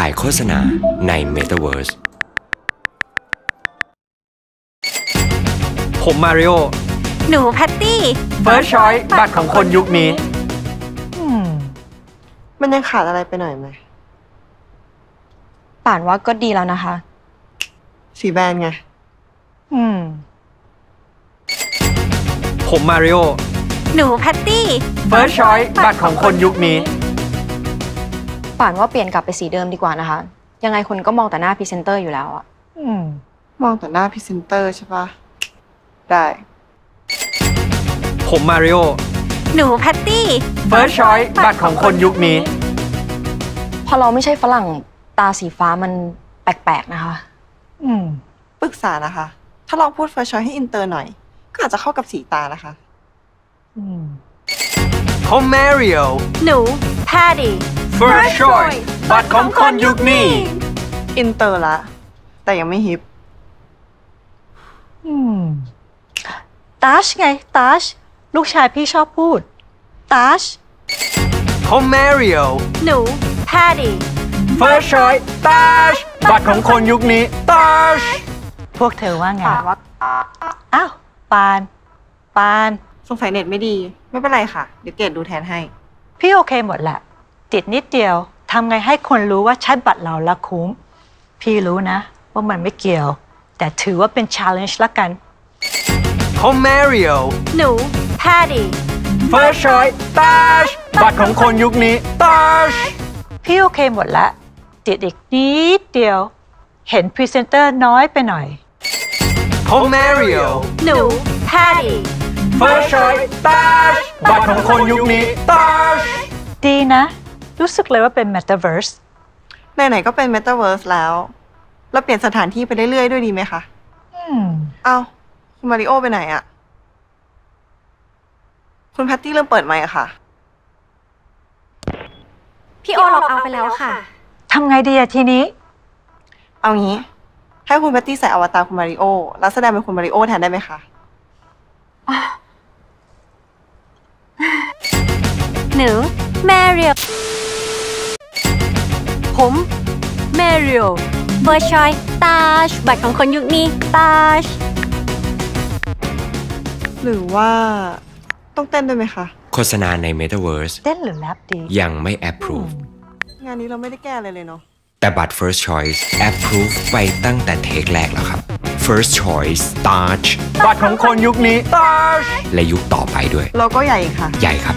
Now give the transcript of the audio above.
ถ่ายโฆษณาใน Metaverse ผมมาริโอ หนูแพตตี้ First Choice บัตรของคนยุคนี้ มันยังขาดอะไรไปหน่อยไหมป่านว่าก็ดีแล้วนะคะ สีแบรนด์ไง อืม ผมมาริโอ หนูแพตตี้ First Choice บัตรของคนยุคนี้ ป่านว่าเปลี่ยนกลับไปสีเดิมดีกว่านะคะ ยังไงคนก็มองแต่หน้าพรีเซนเตอร์อยู่แล้วอะมองแต่หน้าพรีเซนเตอร์ใช่ปะได้ ผมมาริโอ หนูแพตตี้ First Choice บัตรของคนยุคนี้ พอเราไม่ใช่ฝรั่งตาสีฟ้ามันแปลกๆนะคะปรึกษานะคะ ถ้าลองพูด First Choice ให้อินเตอร์หน่อย ก็อาจจะเข้ากับสีตานะคะผมมาริโอ หนูแพตตี้ First Choice บัตรของคนยุคนี้ อินเตอร์ละ แต่ยังไม่ hip ตัชไงตัชลูกชายพี่ชอบพูดตัชผมมาริโอหนูแพตตี้ First Choice ตัชบัตรของคนยุคนี้ตัชพวกเธอว่าไง อ้าว ปาน ปาน สงสัยเน็ตไม่ดี ไม่เป็นไรค่ะ เดี๋ยวเกดดูแทนให้ พี่โอเคหมดแหละ ติดนิดเดียวทำไงให้คนรู้ว่าใช้บัตรเราและคุ้ม พี่รู้นะ ว่ามันไม่เกี่ยว แต่ถือว่าเป็น challenge ละกันผมมาริโอหนูแพตตี้ First Choice ตัชบัตรของคนยุคนี้ตัชพี่โอเคหมดละติดอีกนิดเดียว เห็นพรีเซนเตอร์น้อยไปหน่อยผมมาริโอหนูแพตตี้ First Choice ตัชบัตรของคนยุคนี้ตัชดีนะ รู้สึกเลยว่าเป็น metaverse ไหนๆก็เป็น Metaverse แล้วเราเปลี่ยนสถานที่ไปเรื่อยๆด้วยดีไหมคะอืมเอ้าคุณมาริโอไปไหนอะคุณแพตตี้เริ่มเปิดไมค์อะค่ะ พี่โอ log out ไปแล้วค่ะ ทำไงดีอะทีนี้ เอางี้ ให้คุณแพตตี้ใส่อวตารคุณมาริโอแล้วแสดงเป็นคุณมาริโอแทนได้ไหมคะหนูมาริโอ ผมมาริโอ First Choice ตัชบัตรของคนยุคนี้ตาชหรือว่าต้องเต้นด้วยไหมคะ โฆษณาใน Metaverse เต้นหรือแรปดียังไม่ approve งานนี้เราไม่ได้แก้อะไรเลยเนาะแต่บัตร First Choice approve ไปตั้งแต่เทคแรกแล้วครับ First Choice Touch บัตรของคนยุคนี้ตัชและยุคต่อไปด้วย เราก็ใหญ่อีกค่ะ ใหญ่ครับ